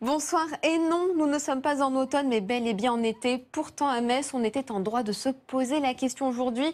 Bonsoir. Et non, nous ne sommes pas en automne, mais bel et bien en été. Pourtant, à Metz, on était en droit de se poser la question aujourd'hui.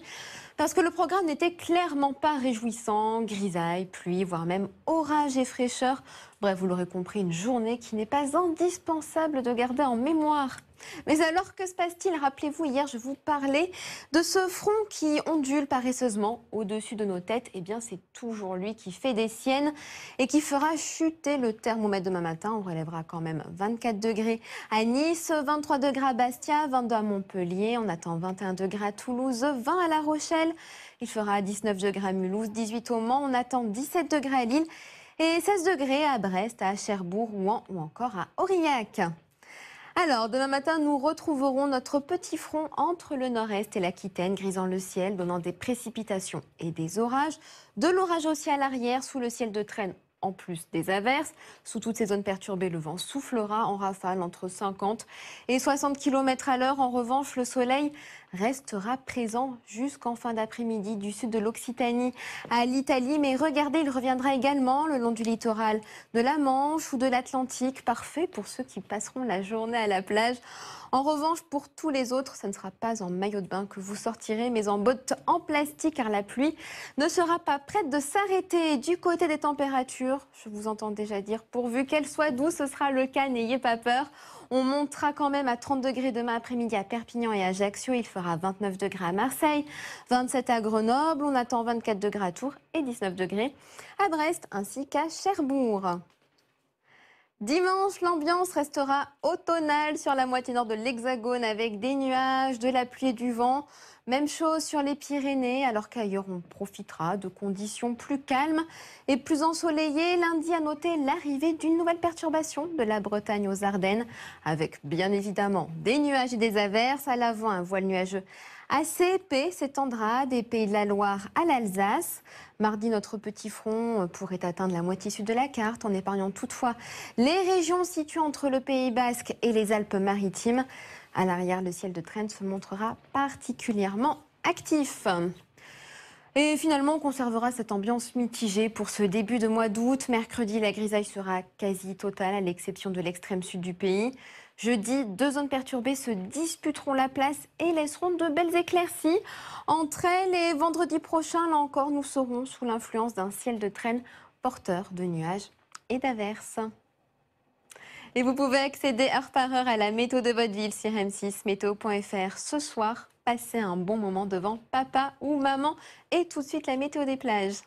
Parce que le programme n'était clairement pas réjouissant. Grisaille, pluie, voire même orage et fraîcheur. Bref, vous l'aurez compris, une journée qui n'est pas indispensable de garder en mémoire. Mais alors, que se passe-t-il? Rappelez-vous, hier, je vous parlais de ce front qui ondule paresseusement au-dessus de nos têtes. Eh bien, c'est toujours lui qui fait des siennes et qui fera chuter le thermomètre demain matin. On relèvera quand même 24 degrés à Nice, 23 degrés à Bastia, 22 à Montpellier. On attend 21 degrés à Toulouse, 20 à La Rochelle. Il fera 19 degrés à Mulhouse, 18 au Mans. On attend 17 degrés à Lille et 16 degrés à Brest, à Cherbourg, Rouen ou encore à Aurillac. Alors, demain matin, nous retrouverons notre petit front entre le nord-est et l'Aquitaine, grisant le ciel, donnant des précipitations et des orages. De l'orage aussi à l'arrière, sous le ciel de traîne en plus des averses. Sous toutes ces zones perturbées, le vent soufflera en rafale entre 50 et 60 km à l'heure. En revanche, le soleil restera présent jusqu'en fin d'après-midi du sud de l'Occitanie à l'Italie. Mais regardez, il reviendra également le long du littoral de la Manche ou de l'Atlantique. Parfait pour ceux qui passeront la journée à la plage. En revanche, pour tous les autres, ce ne sera pas en maillot de bain que vous sortirez, mais en bottes en plastique, car la pluie ne sera pas prête de s'arrêter. Du côté des températures, je vous entends déjà dire, pourvu qu'elle soit douce, ce sera le cas, n'ayez pas peur. On montera quand même à 30 degrés demain après-midi à Perpignan et à Ajaccio. Il fera 29 degrés à Marseille, 27 à Grenoble. On attend 24 degrés à Tours et 19 degrés à Brest ainsi qu'à Cherbourg. Dimanche, l'ambiance restera automnale sur la moitié nord de l'Hexagone avec des nuages, de la pluie et du vent. Même chose sur les Pyrénées, alors qu'ailleurs on profitera de conditions plus calmes et plus ensoleillées. Lundi a noté l'arrivée d'une nouvelle perturbation de la Bretagne aux Ardennes, avec bien évidemment des nuages et des averses. À l'avant, un voile nuageux assez s'étendra des Pays de la Loire à l'Alsace. Mardi, notre petit front pourrait atteindre la moitié sud de la carte, en épargnant toutefois les régions situées entre le Pays basque et les Alpes-Maritimes. À l'arrière, le ciel de Trent se montrera particulièrement actif. Et finalement, on conservera cette ambiance mitigée pour ce début de mois d'août. Mercredi, la grisaille sera quasi totale, à l'exception de l'extrême sud du pays. Jeudi, deux zones perturbées se disputeront la place et laisseront de belles éclaircies entre elles. Et vendredi prochain, là encore, nous serons sous l'influence d'un ciel de traîne porteur de nuages et d'averses. Et vous pouvez accéder heure par heure à la météo de votre ville sur m6météo.fr. Ce soir, passez un bon moment devant papa ou maman et tout de suite la météo des plages.